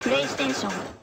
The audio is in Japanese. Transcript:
プレイステーション